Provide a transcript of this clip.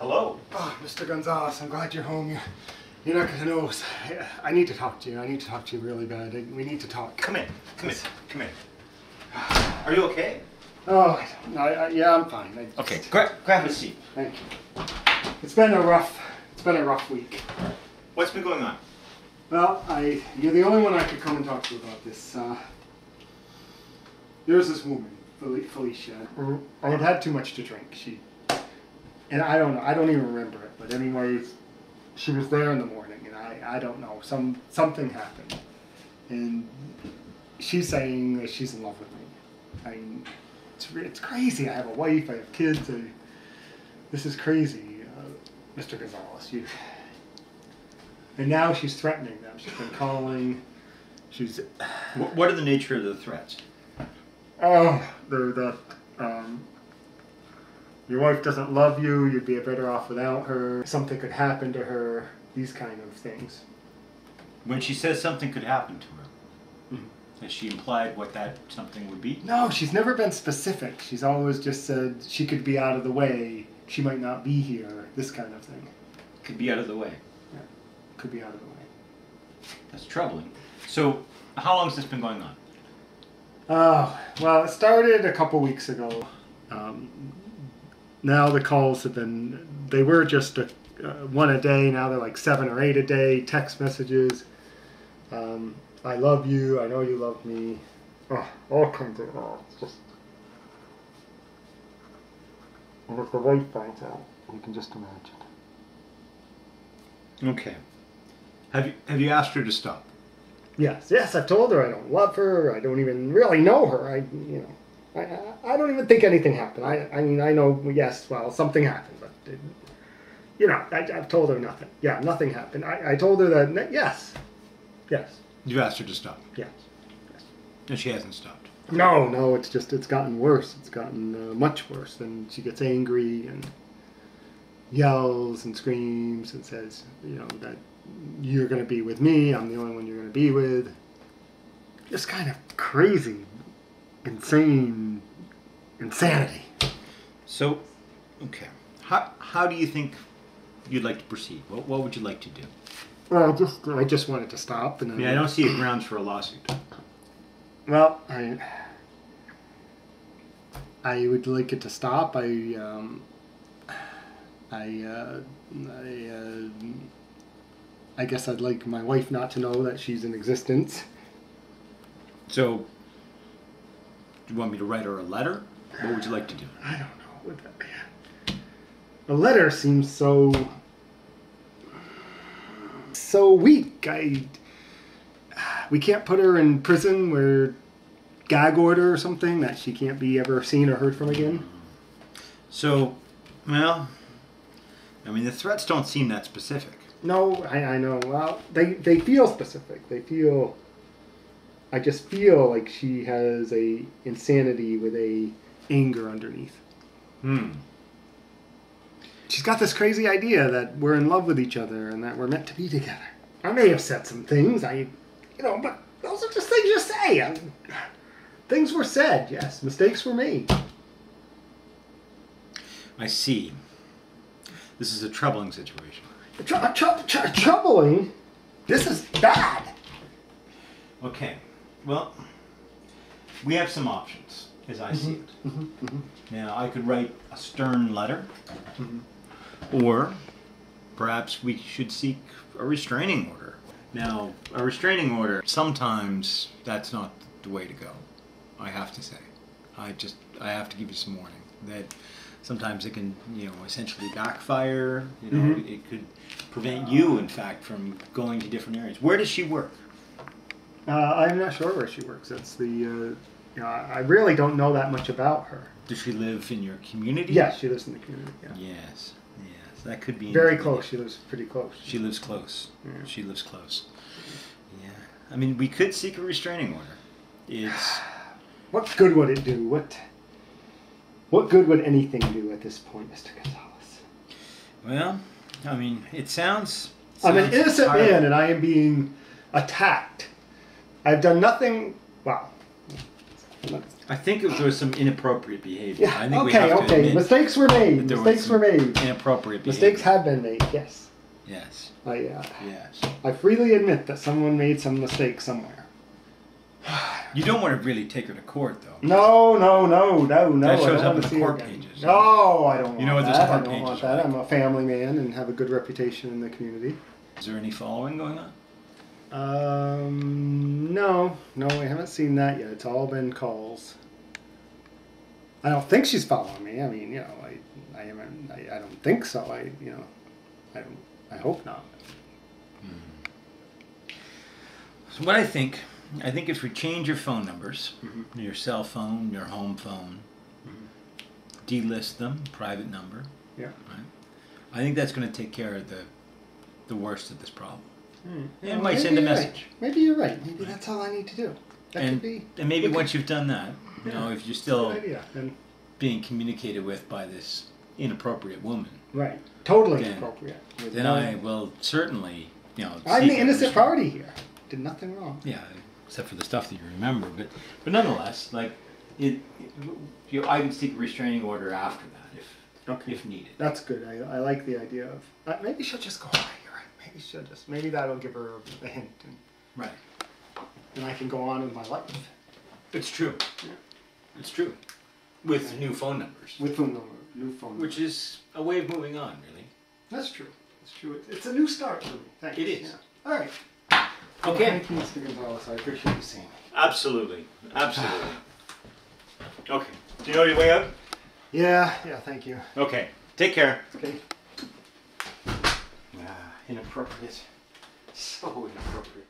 Hello. Oh, Mr. Gonzalez, I'm glad you're home. You, you're not gonna know. I, I need to talk to you. I need to talk to you really bad. We need to talk. Come in. Come in. Come in. Are you okay? Oh, I, I, yeah, I'm fine. I, Okay. Gra- grab a seat. Thank you. It's been a rough. It's been a rough week. What's been going on? Well, I you're the only one I could come and talk to about this. Uh, there's this woman, Felicia. I had had too much to drink. She, and I don't know. I don't even remember it. But anyways, she was there in the morning, and I I don't know. Some something happened, and she's saying that she's in love with me. I mean, it's it's crazy. I have a wife. I have kids. I, this is crazy, uh, Mr. Gonzalez. You. And now she's threatening them. She's been calling. She's What are the nature of the threats? oh, they're that um, your wife doesn't love you. You'd be better off without her. Something could happen to her. These kind of things. When she says something could happen to her, Mhm. has she implied what that something would be? No, she's never been specific. She's always just said she could be out of the way. She might not be here. This kind of thing. Could be out of the way. Yeah, Could be out of the way. That's troubling. So, how long has this been going on? Oh, well, it started a couple weeks ago. Um, now the calls have been, they were just a, uh, one a day. Now they're like seven or eight a day, text messages. Um, I love you. I know you love me. Oh, all kinds of, oh, it's just. And if the wife finds out, you can just imagine. Okay. Have you have you asked her to stop? Yes, yes, I've told her I don't love her. I don't even really know her. I, you know, I, I, don't even think anything happened. I, I mean, I know, yes, well, something happened, but, it, you know, I, I've told her nothing. Yeah, nothing happened. I, I told her that, yes, yes, You asked her to stop, yes. and she hasn't stopped. No, no, it's just, it's gotten worse. It's gotten uh, much worse. And she gets angry and yells and screams and says, you know, that you're going to be with me. I'm the only one you're going to be with. Just kind of crazy, insane insanity. So, okay. How how do you think you'd like to proceed? What what would you like to do? Well, I just, I just wanted to stop. And I mean, I don't see a grounds for a lawsuit. Well, I, I would like it to stop. I, um, I, uh, I, uh, I guess I'd like my wife not to know that she's in existence. So, do you want me to write her a letter? What would you like to do? I don't know. Would that be? A letter seems so, so weak. I, we can't put her in prison where gag order or something that she can't be ever seen or heard from again. So, well, I mean, the threats don't seem that specific. No, I, I know. Well, they they feel specific. They feel. I just feel like she has a insanity with a anger underneath. Hmm. She's got this crazy idea that we're in love with each other and that we're meant to be together. I may have said some things. I, you know, but those are just things you say. I, things were said. Yes, mistakes were made. I see. This is a troubling situation. Tr- tr- tr- troubling. This is bad. Okay. Well, we have some options, as I mm-hmm. see it. Mm-hmm. Mm-hmm. Now, I could write a stern letter, or perhaps we should seek a restraining order. Now, a restraining order, sometimes that's not the way to go, I have to say. I just, I have to give you some warning that sometimes it can, you know, essentially backfire. You know, it could prevent you, in fact, from going to different areas. Where does she work? Uh, I'm not sure where she works. That's the. Uh, you know, I really don't know that much about her. Does she live in your community? Yes, she lives in the community. Yeah. Yes. Yes. That could be Very close. She lives pretty close. She lives close. Yeah. She lives close. Yeah. I mean, we could seek a restraining order. It's What good would it do? What What good would anything do at this point, Mr. Gonzalez? well, I mean, it sounds. I'm an innocent horrible. man and I am being attacked. I've done nothing. Well, I think there was some inappropriate behavior. Yeah. I think we okay. have Okay. admit Mistakes were made. there Mistakes were made. Inappropriate behavior. Mistakes have been made. Yes. Yes. I uh, Yes. I freely admit that someone made some mistake somewhere. You don't want to really take her to court, though. No, no, no, no, no. That shows up in the court pages. No, I don't. You know want what those that. court I don't want that. are I'm a family man and have a good reputation in the community. Is there any following going on? Um, no, no, we haven't seen that yet. It's all been calls. I don't think she's following me. I mean, you know, I, I haven't. I, I don't think so. I, you know, I don't. I hope not. So what I think, I think if we change your phone numbers, Mhm. your cell phone, your home phone, delist them, private number, Yeah. right? I think that's going to take care of the the worst of this problem. Hmm. Yeah, it might send a you're right. message. Maybe you're right. Maybe that's all I need to do. That and could be. and maybe once you've done that, you know, if you're still. And, being communicated with by this inappropriate woman, right. Totally Then- appropriate. With then no- I will certainly, you know, I'm the innocent party here. Did nothing wrong. Yeah, except for the stuff that you remember, but but nonetheless, like it, it you, I can seek a restraining order after that if Okay. if needed. That's good. I, I like the idea of uh, maybe she'll just go away. Maybe she'll just maybe that'll give her a hint, and Right. then I can go on with my life It's true. Yeah. It's true. With new phone numbers, with phone number, new phone. number. which is a way of moving on, really. that's true. That's true. It's, it's a new start for me. Thanks. It is. Yeah. All right. Okay. Thank you, Mr. Gonzalez. I appreciate you seeing me. Absolutely. Absolutely. okay. Do you know your way out? Yeah. Yeah. Thank you. Okay. Take care. Okay. Ah, inappropriate. So inappropriate.